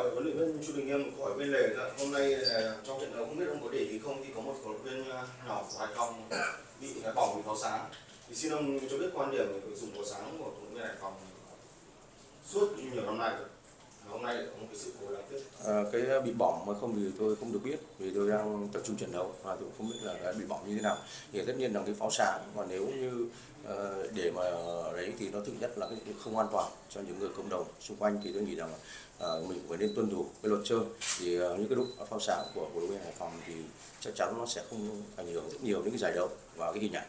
hỏi huấn luyện viên Chu Đình Nghiêm hỏi bên lề dạ. hôm nay là trong trận đấu không biết ông có để ý không thì có một cầu thủ viên à, nhỏ của Hải Phòng bị đá bỏng vì pháo sáng thì xin ông cho biết quan điểm về dùng pháo sáng của huấn luyện viên Hải Phòng suốt nhiều năm nay rồi hôm nay có một cái sự cố đáng tiếc À, cái ờ, bị bỏng mà không thì tôi không được biết vì tôi đang tập trung trận đấu và tôi cũng không biết là đã bị bỏng như thế nào. Thì tất nhiên là cái pháo sáng mà nếu như ờ, để mà đấy thì nó thực nhất là cái không an toàn cho những người cộng đồng xung quanh. Thì tôi nghĩ rằng mình phải nên tuân thủ cái luật chơi. Thì những cái lúc pháo sáng của cổ động Hải Phòng thì chắc chắn nó sẽ không ảnh hưởng rất nhiều đến cái giải đấu và cái hình ảnh.